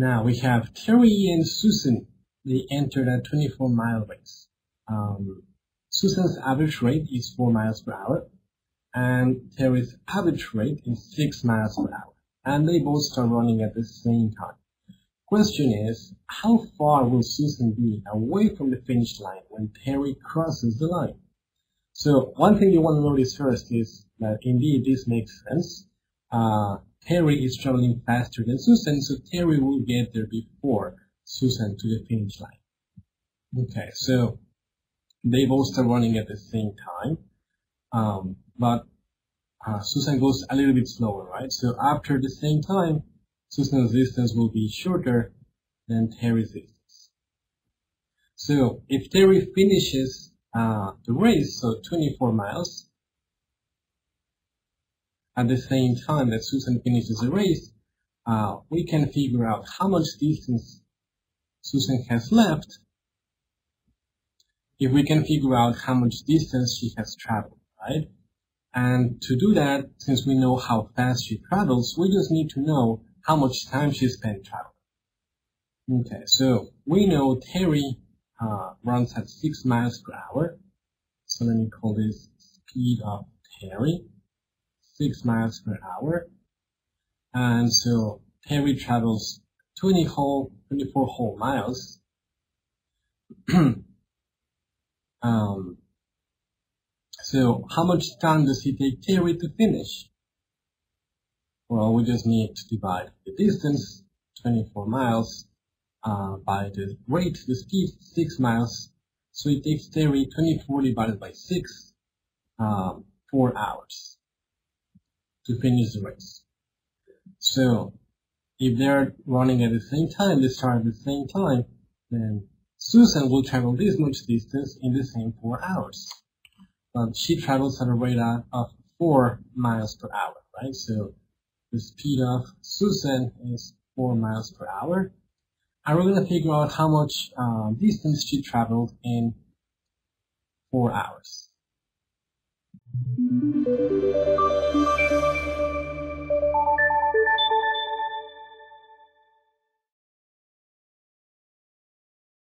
Now we have Terry and Susan. They entered at 24 mile race. Um, Susan's average rate is 4 miles per hour and Terry's average rate is 6 miles per hour. And they both start running at the same time. Question is, how far will Susan be away from the finish line when Terry crosses the line? So one thing you want to notice first is that indeed this makes sense. Uh, Terry is traveling faster than Susan, so Terry will get there before Susan to the finish line. Okay, so they both start running at the same time, um, but uh, Susan goes a little bit slower, right? So after the same time, Susan's distance will be shorter than Terry's distance. So if Terry finishes uh, the race, so 24 miles, at the same time that Susan finishes the race, uh, we can figure out how much distance Susan has left if we can figure out how much distance she has traveled, right? And to do that, since we know how fast she travels, we just need to know how much time she spent traveling. Okay, so we know Terry uh, runs at 6 miles per hour. So let me call this speed of Terry, 6 miles per hour. And so Terry travels 20 whole, 24 whole miles. um, so how much time does it take Terry to finish? Well, we just need to divide the distance, 24 miles, uh, by the rate, the speed, 6 miles. So it takes Terry 24 divided by 6, um, 4 hours to finish the race. So if they're running at the same time, they start at the same time, then Susan will travel this much distance in the same 4 hours. But she travels at a rate of 4 miles per hour, right? So the speed of Susan is 4 miles per hour. And we're going to figure out how much um, distance she traveled in 4 hours.